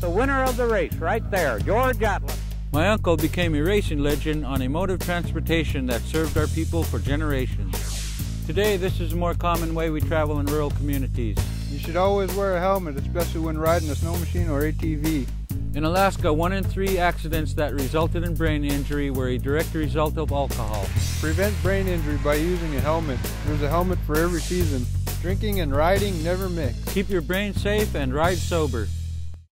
the winner of the race right there, George Attla. My uncle became a racing legend on a mode of transportation that served our people for generations. Today, this is a more common way we travel in rural communities. You should always wear a helmet, especially when riding a snow machine or ATV. In Alaska, one in three accidents that resulted in brain injury were a direct result of alcohol. Prevent brain injury by using a helmet. There's a helmet for every season. Drinking and riding never mix. Keep your brain safe and ride sober.